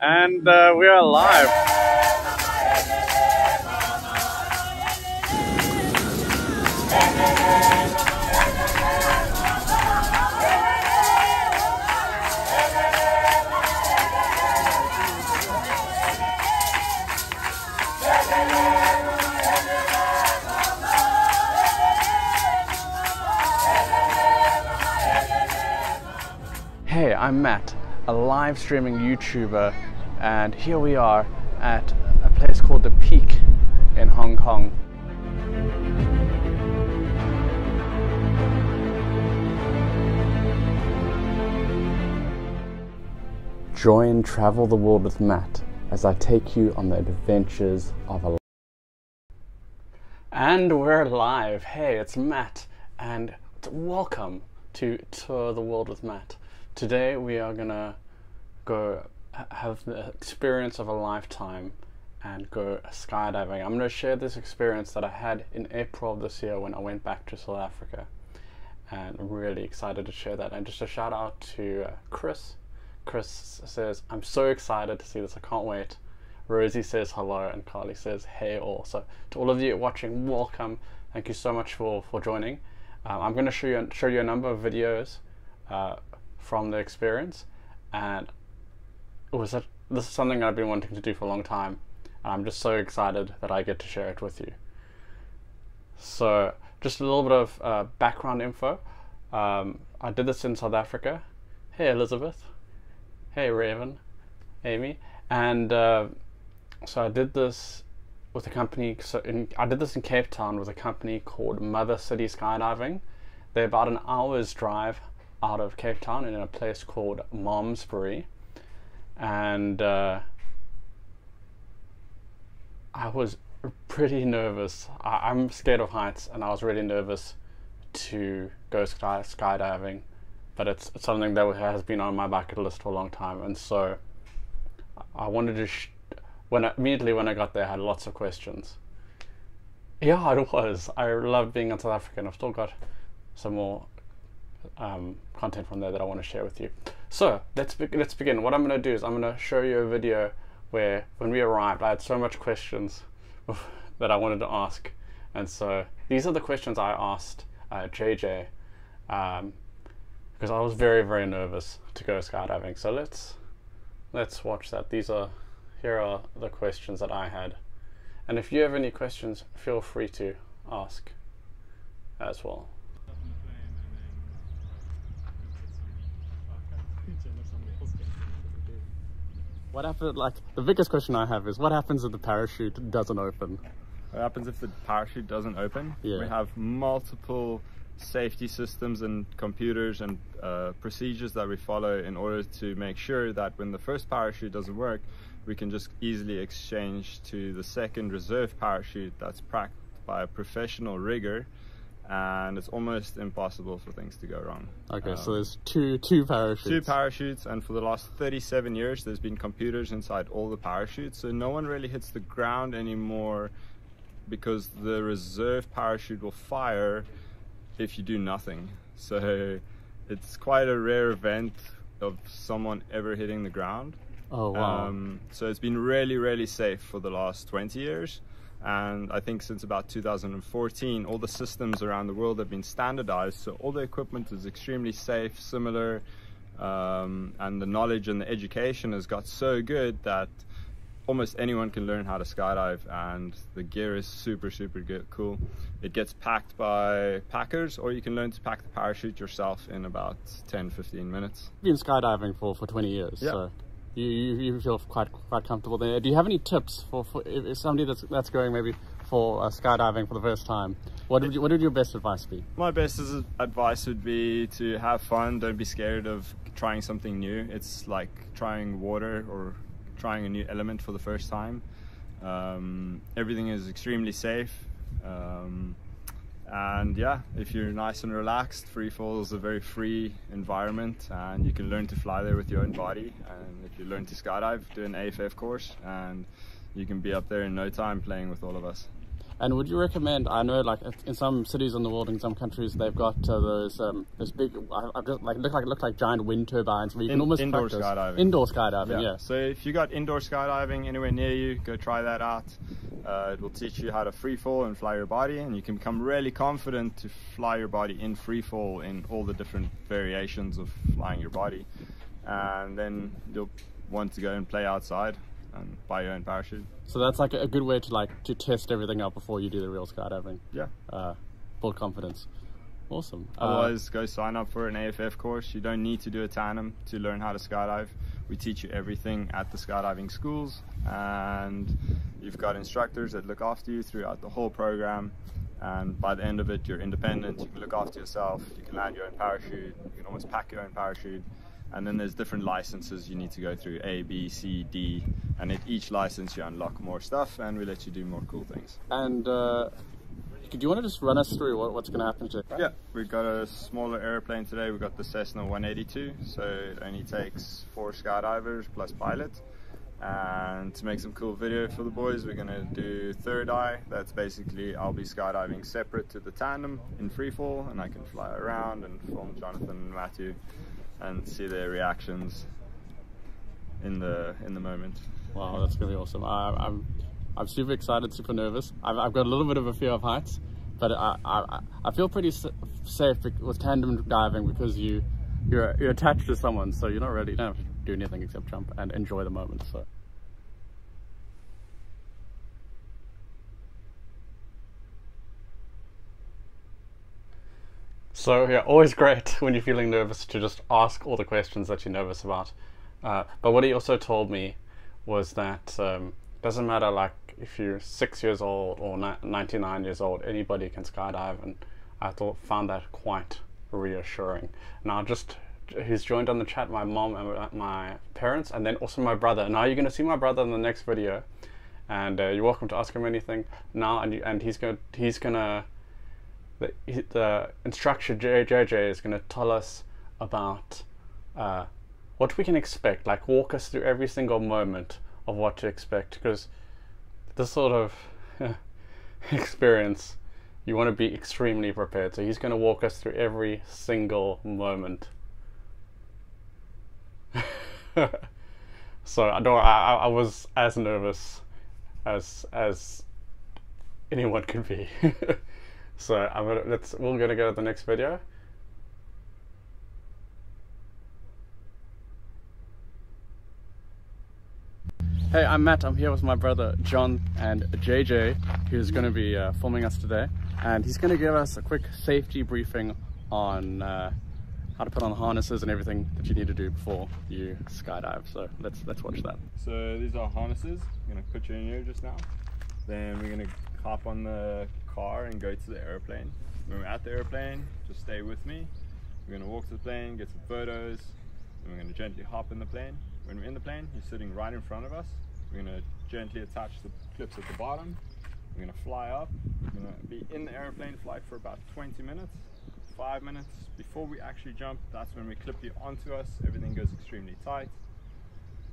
and uh, we are live. Hey, I'm Matt, a live streaming YouTuber, and here we are at a place called The Peak in Hong Kong. Join Travel the World with Matt as I take you on the adventures of a and we're live. Hey, it's Matt, and welcome to Tour the World with Matt. Today we are gonna go have the experience of a lifetime and go skydiving. I'm gonna share this experience that I had in April of this year when I went back to South Africa, and I'm really excited to share that. And just a shout out to uh, Chris. Chris says, "I'm so excited to see this. I can't wait." Rosie says hello, and Carly says hey all. So to all of you watching, welcome. Thank you so much for for joining. Um, I'm going to show you show you a number of videos uh, from the experience, and it was this is something I've been wanting to do for a long time, and I'm just so excited that I get to share it with you. So just a little bit of uh, background info. Um, I did this in South Africa. Hey Elizabeth. Hey Raven. Amy. And uh, so I did this with a company. So in, I did this in Cape Town with a company called Mother City Skydiving. They're about an hour's drive out of Cape Town in a place called Malmesbury, and uh, I was pretty nervous. I, I'm scared of heights, and I was really nervous to go sky, skydiving. But it's, something that has been on my bucket list for a long time, and so I wanted to. When I, immediately when I got there, I had lots of questions. Yeah, it was. I love being in South Africa, and I've still got some more um, content from there that I want to share with you. So let's be- let's begin. What I'm going to do is I'm going to show you a video where when we arrived, I had so much questions that I wanted to ask, and so these are the questions I asked uh, JJ um, because I was very very nervous to go skydiving. So let's let's watch that. These are here are the questions that I had, and if you have any questions, feel free to ask as well. What happened? Like the biggest question I have is, what happens if the parachute doesn't open? What happens if the parachute doesn't open? Yeah. We have multiple safety systems and computers and uh, procedures that we follow in order to make sure that when the first parachute doesn't work, we can just easily exchange to the second reserve parachute that's packed by a professional rigger and it's almost impossible for things to go wrong. Okay, so Um, there's two two parachutes. Two parachutes, and for the last 37 years, there's been computers inside all the parachutes, so no one really hits the ground anymore because the reserve parachute will fire if you do nothing. So it's quite a rare event of someone ever hitting the ground. oh wow. Um, so it's been really, really safe for the last 20 years. And I think since about 2014, all the systems around the world have been standardized. So all the equipment is extremely safe, similar, um, and the knowledge and the education has got so good that almost anyone can learn how to skydive. And the gear is super, super good, cool. It gets packed by packers, or you can learn to pack the parachute yourself in about 10, 15 minutes. been skydiving for, for 20 years, Yeah. so you, you, feel quite quite comfortable there. Do you have any tips for, for if somebody that's that's going maybe for uh, skydiving for the first time? What would you, what would your best advice be? My best advice would be to have fun. Don't be scared of trying something new. It's like trying water or trying a new element for the first time. Um, everything is extremely safe. Um, and yeah, if you're nice and relaxed, free fall is a very free environment, and you can learn to fly there with your own body. And if you learn to skydive, do an AFF course, and you can be up there in no time playing with all of us. And would you recommend? I know, like in some cities in the world, in some countries, they've got uh, those um, those big, I, I just, like look like look like giant wind turbines where you can In- almost indoor practice. skydiving. Indoor skydiving, Yeah. yeah. So if you got indoor skydiving anywhere near you, go try that out. Uh, it will teach you how to free fall and fly your body, and you can become really confident to fly your body in free fall in all the different variations of flying your body. And then you'll want to go and play outside and buy your own parachute. So that's like a, good way to like to test everything out before you do the real skydiving. Yeah. Uh, build confidence. Awesome. Uh, Otherwise, go sign up for an AFF course. You don't need to do a tandem to learn how to skydive. We teach you everything at the skydiving schools, and you've got instructors that look after you throughout the whole program. And by the end of it, you're independent. You can look after yourself. You can land your own parachute. You can almost pack your own parachute. And then there's different licenses you need to go through A, B, C, D. And at each license, you unlock more stuff, and we let you do more cool things. and uh, do you want to just run us through what, what's going to happen today? Yeah, we've got a smaller airplane today. We've got the Cessna 182, so it only takes four skydivers plus pilot. And to make some cool video for the boys, we're gonna do third eye. That's basically I'll be skydiving separate to the tandem in free fall, and I can fly around and film Jonathan and Matthew and see their reactions in the in the moment. Wow, that's be awesome. I, I'm, I'm super excited, super nervous. I've, I've got a little bit of a fear of heights, but I, I, I feel pretty safe with tandem diving because you, you're, you're attached to someone, so you're not really you don't have to do anything except jump and enjoy the moment. So. So yeah, always great when you're feeling nervous to just ask all the questions that you're nervous about. Uh, but what he also told me was that um, doesn't matter like if you're six years old or ni- 99 years old, anybody can skydive, and I thought found that quite reassuring. Now just he's joined on the chat my mom and my- parents, and then also my brother. Now you're gonna see my brother in the next video, and uh, you're welcome to ask him anything now, and you, and he's gonna he's gonna the, the instructor JJJ is going to tell us about uh, what we can expect, like walk us through every single moment of what to expect, because this sort of experience, you want to be extremely prepared. So he's going to walk us through every single moment. so I don't. I, I I was as nervous as as anyone could be. so I'm gonna let's we're gonna go to the next video. Hey, I'm Matt. I'm here with my brother John and JJ, who's going to be uh, filming us today, and he's going to give us a quick safety briefing on uh, how to put on the harnesses and everything that you need to do before you skydive. So let's let's watch that. So these are harnesses. I'm gonna put you in here just now. Then we're gonna hop on the car and go to the airplane. When we're at the airplane, just stay with me. We're gonna walk to the plane, get some photos, and we're gonna gently hop in the plane. When we're in the plane, he's sitting right in front of us. We're gonna gently attach the clips at the bottom. We're gonna fly up. We're gonna be in the airplane flight for about 20 minutes. Five minutes before we actually jump, that's when we clip you onto us. Everything goes extremely tight.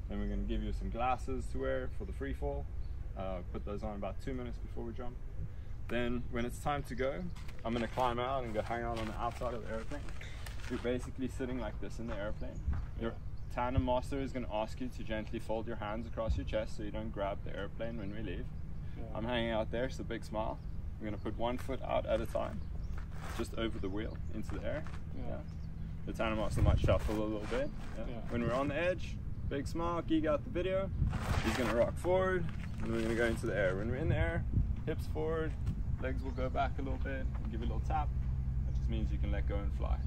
Then we're to give you some glasses to wear for the free fall. Uh, put those on about two minutes before we jump. Then when it's time to go, I'm going to climb out and go hang out on the outside of the airplane. You're basically sitting like this in the airplane. Your tandem master is going to ask you to gently fold your hands across your chest so you don't grab the airplane when we leave. I'm hanging out there, so big smile. We're going to put one foot out at a time, just over the wheel into the air. Yeah. The tandem master might shuffle a little bit. Yeah. Yeah. When we're on the edge, big smile, geek out the video. He's gonna rock forward, and we're gonna go into the air. When we're in the air, hips forward, legs will go back a little bit, and give you a little tap. That just means you can let go and fly.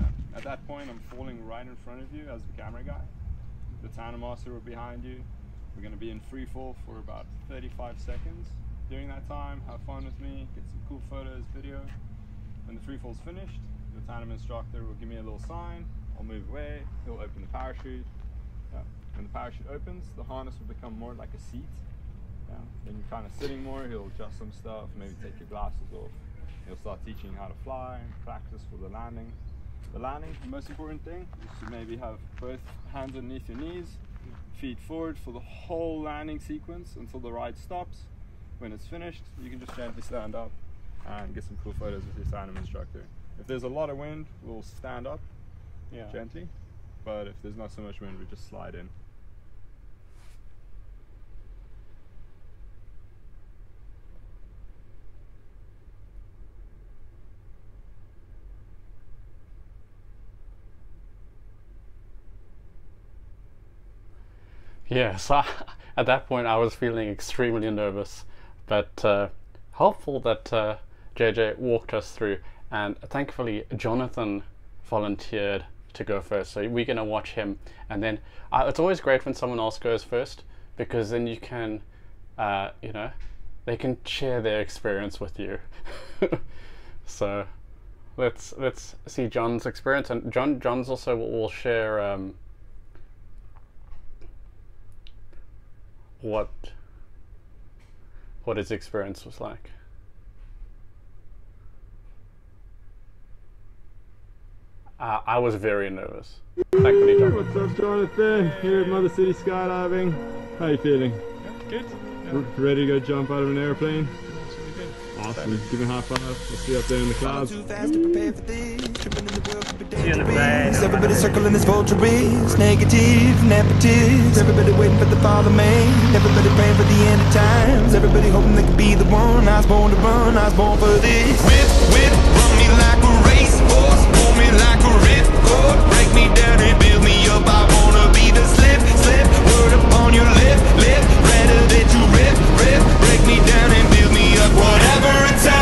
Yeah. At that point, I'm falling right in front of you as the camera guy. The tandem master will be behind you. We're gonna be in free fall for about 35 seconds. During that time, have fun with me, get some cool photos, video. When the free fall's finished, the tandem instructor will give me a little sign. I'll move away. He'll open the parachute. Yeah. When the parachute opens, the harness will become more like a seat. Yeah. Then you're kind of sitting more. He'll adjust some stuff. Maybe take your glasses off. He'll start teaching you how to fly and practice for the landing. The landing, the most important thing, is to maybe have both hands underneath your knees, feet forward for the whole landing sequence until the ride stops. when it's finished, you can just gently stand up and get some cool photos with your tandem instructor. If there's a lot of wind, we'll stand up Yeah. gently, but if there's not so much wind, we just slide in. Yeah, so at that point I was feeling extremely nervous, but uh, helpful that uh, JJ walked us through, and thankfully Jonathan volunteered to go first, so we're gonna watch him, and then uh, it's always great when someone else goes first because then you can, uh, you know, they can share their experience with you. so let's let's see John's experience, and John John's also will share. Um, what what his experience was like. Uh, I was very nervous. Thankfully, John. What's up, Jonathan? Here at Mother City Skydiving. How you feeling? Good. R- ready to go jump out of an airplane? Awesome. Give me a high five. We'll see you up there in the clouds. Too fast to prepare for this. Tripping in the world See you in the plane. Everybody circling this vultures, negative, nepotist. Everybody waiting for the father man. Everybody praying for the end of times. Everybody hoping they could be the one. I was born to run. I was born for this. Whip, whip, run me like a racehorse. Pull me like a ripcord. Break me down and build me up. I wanna be the slip, slip. Word upon your lip, lip. Rather that you rip, rip. Break me down and build me up. Whatever it takes.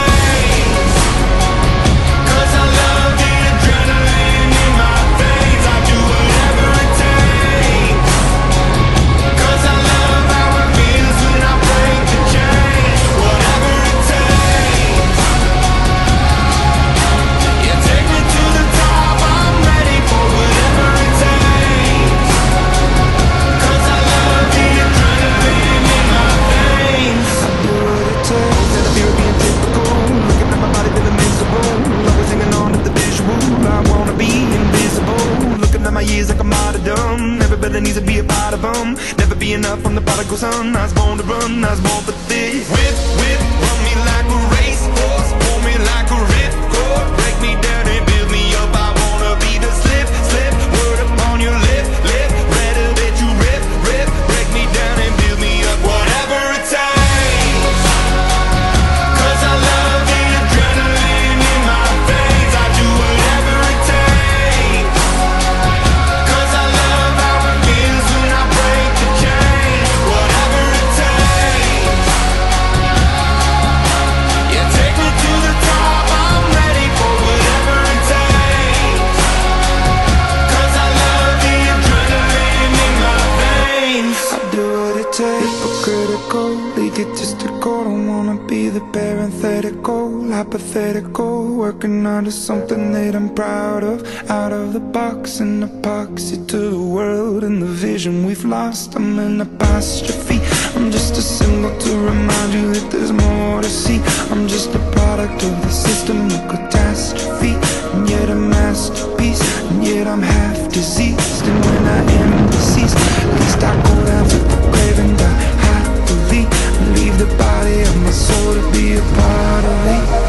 Lost. I'm an apostrophe. I'm just a symbol to remind you that there's more to see. I'm just a product of the system of catastrophe. And yet a masterpiece. And yet I'm half diseased. And when I am deceased, at least I go down to the grave and die happily. And leave the body of my soul to be a part of me.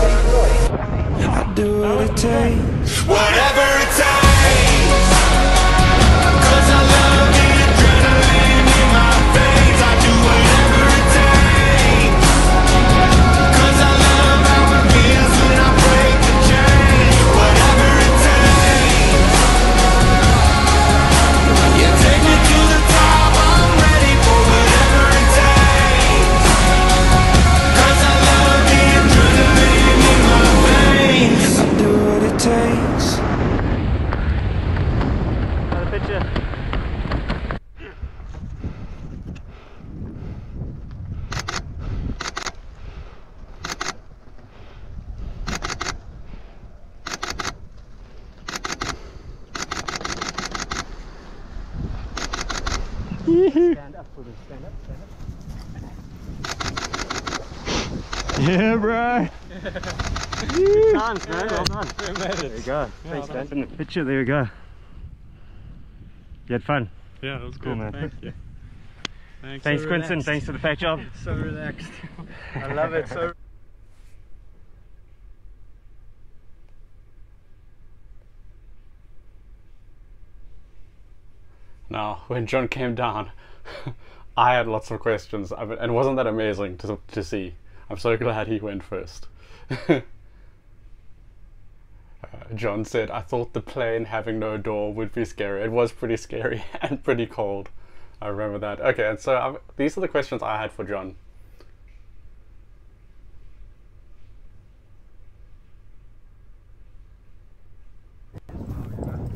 Stand up for this. Stand up. Stand up. Yeah, bro. Chance, man. Well done. There you go. Thanks, done. man. Picture. There we go. You had fun. Yeah, that was Cool, man. Thank you. Thanks, Thanks, so Quinton. relaxed. Thanks for the pack job. So relaxed. I love it. So Now, when John came down, I had lots of questions, and wasn't that amazing to, to see? I'm so glad he went first. uh, John said, I thought the plane having no door would be scary. It was pretty scary and pretty cold. I remember that. Okay, and so i these are the questions I had for John.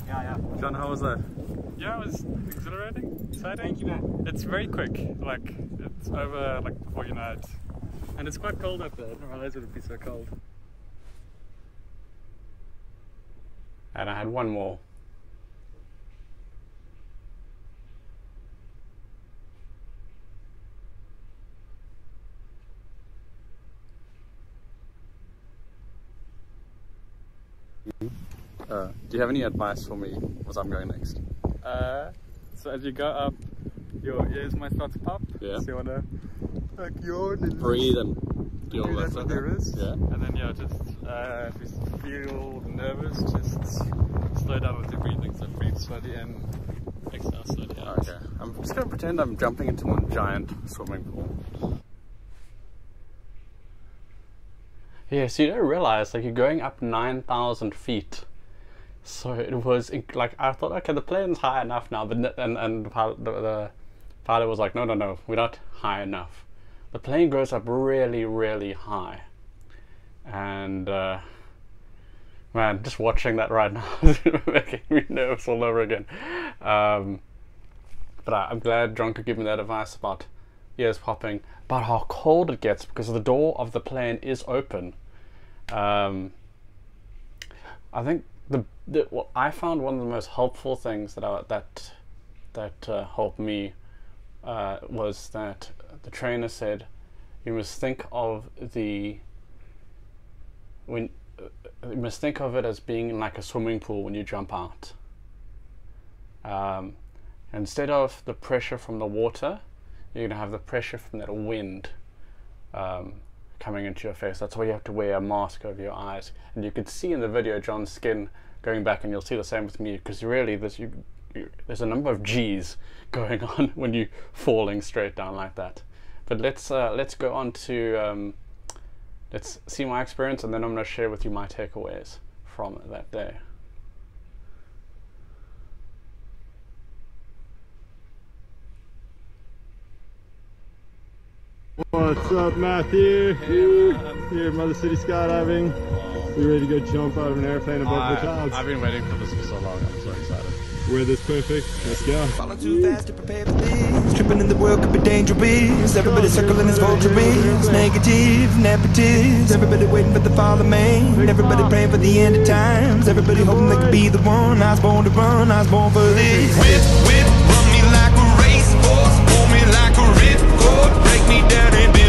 yeah, yeah. John, how was that? Yeah, it was exhilarating, exciting. It's very quick, like it's over like before you know it. And it's quite cold up there. I didn't realize it would be so cold. And I had one more. Uh, do you have any advice for me as I'm going next? Uh, so as you go up, your ears might start to pop. Yeah. So you wanna like yawn and Breathe and do all do that that stuff. with your wrist. Yeah. And then yeah, just uh, if you feel nervous, just slow down with the breathing. So breathe slowly in, exhale slowly out. Okay. I'm just gonna pretend I'm jumping into one giant swimming pool. Yeah, so you don't realize like you're going up nine thousand feet. So it was like I thought, okay, the plane's high enough now, but and and the pilot, the, the pilot was like, no, no, no, we're not high enough. The plane goes up really, really high, and uh, man, just watching that right now is making me nervous all over again. Um, but I, I'm glad John could give me that advice about ears popping, about how cold it gets because the door of the plane is open. Um, I think the, the what I found one of the most helpful things that I, that that uh, helped me uh, was that the trainer said you must think of the when uh, you must think of it as being like a swimming pool when you jump out. Um, instead of the pressure from the water, you're gonna have the pressure from that wind um, coming into your face. That's why you have to wear a mask over your eyes. And you can see in the video John's skin going back, and you'll see the same with me because really there's you, you, there's a number of G's going on when you're falling straight down like that. But let's uh, let's go on to um, let's see my experience, and then I'm gonna share with you my takeaways from that day. What's up, Matthew? Here, Mother City skydiving. We ready to go jump out of an airplane above the clouds? I've been waiting for this for so long. I'm so excited. Weather's perfect. Let's go. Falling too fast to prepare for this. Tripping in the world could be dangerous. Everybody circling as vultures. Negative, negatives. Everybody waiting for the fall of man. Everybody praying for the end of times. Everybody hoping they could be the one. I was born to run. I was born for this. Whip, whip, Break me down and build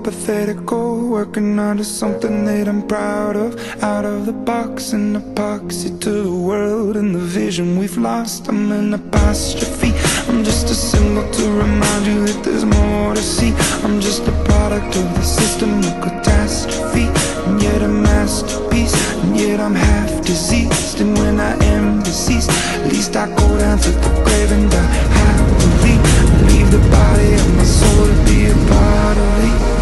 hypothetical, working onto something that I'm proud of. Out of the box and epoxy to the world and the vision we've lost. I'm an apostrophe. I'm just a symbol to remind you that there's more to see. I'm just a product of the system of catastrophe, and yet a masterpiece. And yet I'm half diseased, and when I am deceased, at least I go down to the grave and die happily. Leave the body of my soul to be a part of it.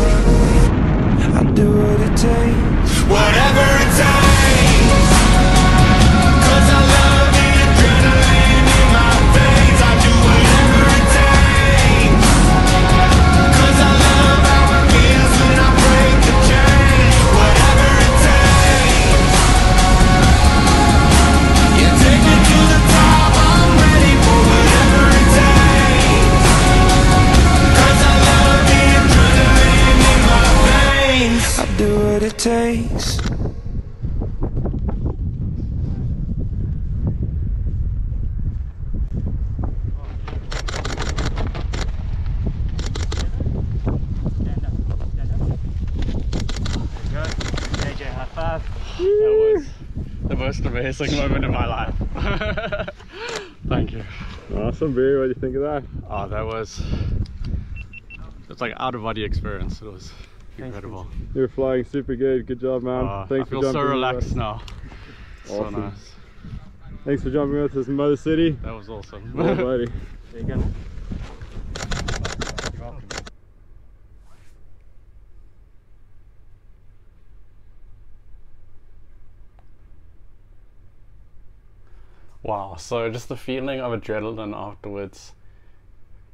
Takes. Whatever it takes. Most amazing moment in my life. Thank you. Awesome, Barry. What do you think of that? Oh, that was. It's like out of body experience. It was incredible. You're flying super good. Good job, man. Uh, Thanks I feel for so jumping with relaxed us. now. So nice. Thanks for jumping with us in Mother City. That was awesome. Oh, buddy. There you go. Wow. So just the feeling of adrenaline afterwards.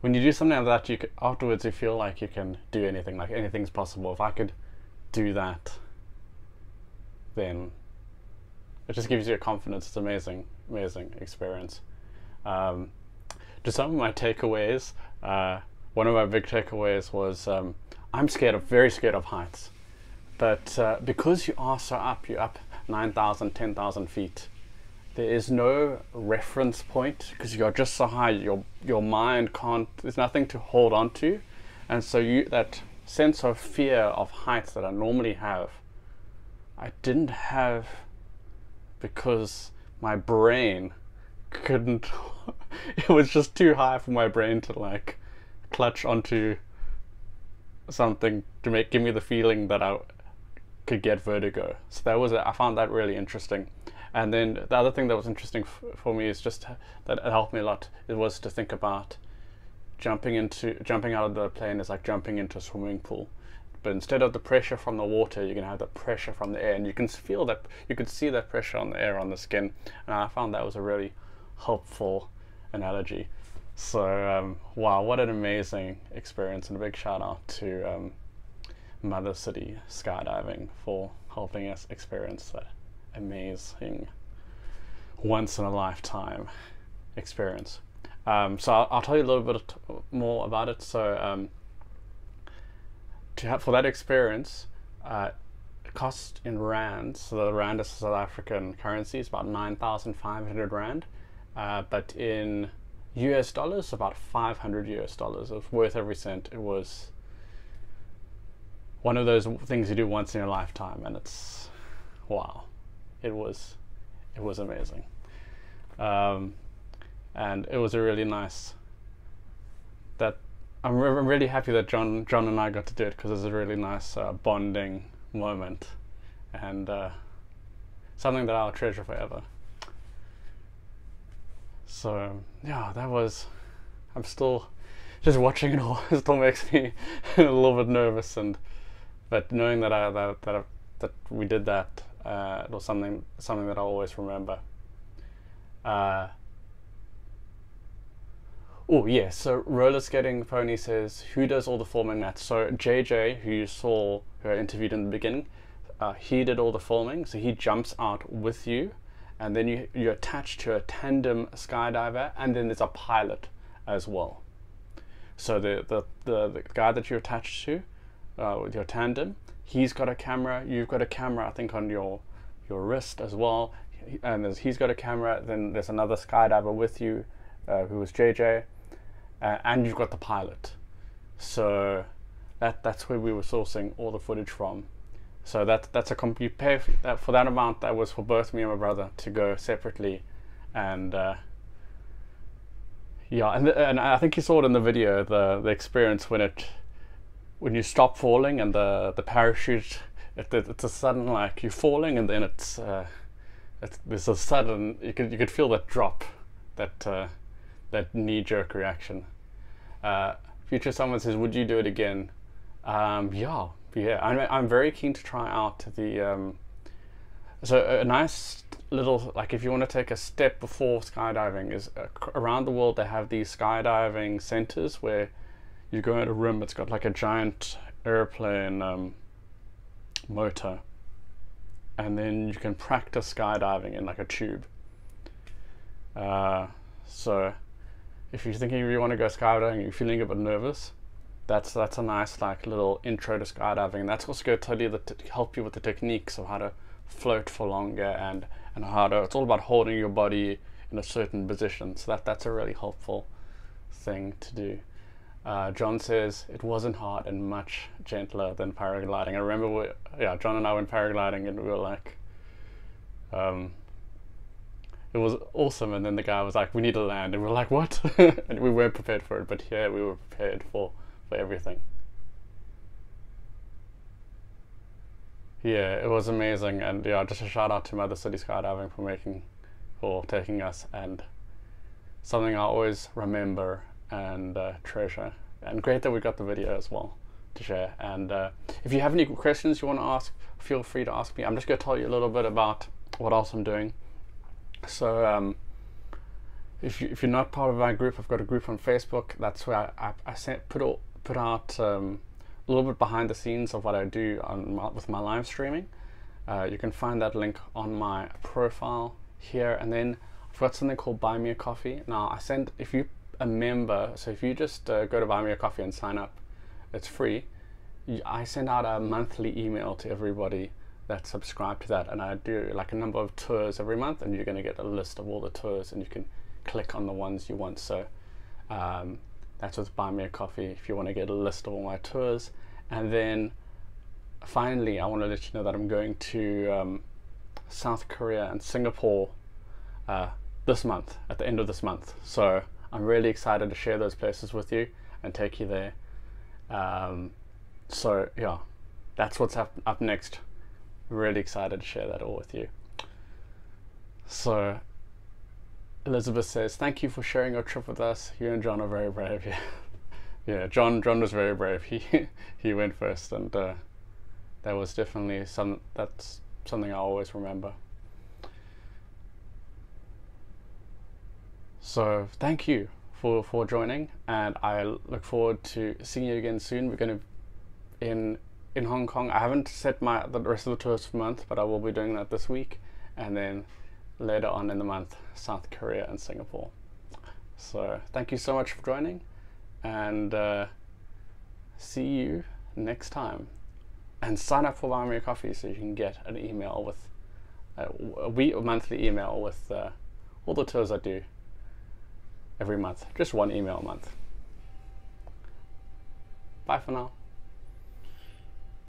When you do something like that, you c afterwards you feel like you can do anything. Like anything's possible. If I could do that, then it just gives you a confidence. It's amazing, amazing experience. Um, just some of my takeaways. Uh, one of my big takeaways was um, I'm scared of, very scared of heights. But uh, because you are so up, you're up 9,000, 10,000 feet, there is no reference point because you're just so high. Your your mind can't. There's nothing to hold on to, and so you that sense of fear of heights that I normally have, I didn't have because my brain couldn't. it was just too high for my brain to like clutch onto something to make give me the feeling that I could get vertigo. So that was I found that really interesting. And then the other thing that was interesting for me is just that it helped me a lot. It was to think about jumping into jumping out of the plane is like jumping into a swimming pool. But instead of the pressure from the water, you're gonna have the pressure from the air, and you can feel that you can see that pressure on the air on the skin. And I found that was a really helpful analogy. So um, wow, what an amazing experience, and a big shout out to um, Mother City Skydiving for helping us experience that amazing, once in a lifetime experience. Um, so I'll, I'll tell you a little bit more about it. So um, to have for that experience, uh, cost in rand. So the rand is South African currency. It's about nine thousand five hundred rand, uh, but in US dollars, about five hundred US dollars. It was worth every cent. It was one of those things you do once in a lifetime, and it's wow, it was it was amazing, um, and it was a really nice. That I'm, re- I'm really happy that John John and I got to do it because it was a really nice uh, bonding moment, and uh, something that I'll treasure forever. So yeah, that was. I'm still just watching it all. It still makes me a little bit nervous, and but knowing that I that that, that we did that uh, it was something something that I'll always remember. Uh, oh yeah, so roller skating pony says who does all the filming that? So JJ, who you saw who I interviewed in the beginning, uh, he did all the filming. So he jumps out with you, and then you you're attached to a tandem skydiver, and then there's a pilot as well. So the the, the, the guy that you're attached to uh, with your tandem, he's got a camera. You've got a camera, I think, on your your wrist as well. And he's got a camera. Then there's another skydiver with you, uh, who is JJ, uh, and you've got the pilot. So that that's where we were sourcing all the footage from. So that that's a comp- you pay f- that for that amount that was for both me and my brother to go separately, and uh, yeah, and and I think you saw it in the video the the experience when it when you stop falling and the the parachute it, it, it's a sudden like you're falling and then it's uh, it's there's a sudden you could you could feel that drop that uh, that knee jerk reaction. Uh, future someone says, "Would you do it again?" Um, yeah, yeah. I'm I'm very keen to try out the. Um, so a, nice little like if you want to take a step before skydiving is around the world they have these skydiving centers where you go in a room. It's got like a giant airplane um, motor, and then you can practice skydiving in like a tube. Uh, so if you're thinking you want to go skydiving, and you're feeling a bit nervous, that's that's a nice like little intro to skydiving. And that's also going to tell you to help you with the techniques of how to float for longer and and how to. It's all about holding your body in a certain position. So that that's a really helpful thing to do. Uh, John says it wasn't hard and much gentler than paragliding. I remember, we, yeah, John and I went paragliding and we were like, um, it was awesome. And then the guy was like, "We need to land," and we're like, "What?" and we weren't prepared for it, but here we were prepared for for everything. Yeah, it was amazing, and yeah, just a shout out to Mother City Skydiving for making, for taking us, and something I always remember and uh, treasure. And great that we got the video as well to share. And uh, if you have any questions you want to ask, feel free to ask me. I'm just going to tell you a little bit about what else I'm doing. So, um, if you if you're not part of my group, I've got a group on Facebook. That's where I I, I sent, put all, put out um, a little bit behind the scenes of what I do on my, with my live streaming. Uh, you can find that link on my profile here, and then I've got something called Buy Me a Coffee. Now I send if you a member, so if you just uh, go to Buy Me a Coffee and sign up, it's free. I send out a monthly email to everybody that subscribe to that, and I do like a number of tours every month, and you're going to get a list of all the tours, and you can click on the ones you want. So um, that's with Buy Me a Coffee if you want to get a list of all my tours, and then finally, I want to let you know that I'm going to um, South Korea and Singapore uh, this month, at the end of this month. So I'm really excited to share those places with you and take you there. Um, so yeah, that's what's up, up next. Really excited to share that all with you. So Elizabeth says, "Thank you for sharing your trip with us. You and John are very brave." Yeah, yeah. John John was very brave. He he went first, and uh, that was definitely some. That's something I always remember. So thank you for for joining, and I look forward to seeing you again soon. We're going to in in Hong Kong. I haven't set my the rest of the tours for month, but I will be doing that this week, and then later on in the month, South Korea and Singapore. So thank you so much for joining, and uh, see you next time. And sign up for Buy Me a Coffee so you can get an email with uh, a week, a monthly email with uh, all the tours I do every month. Just one email a month. Bye for now.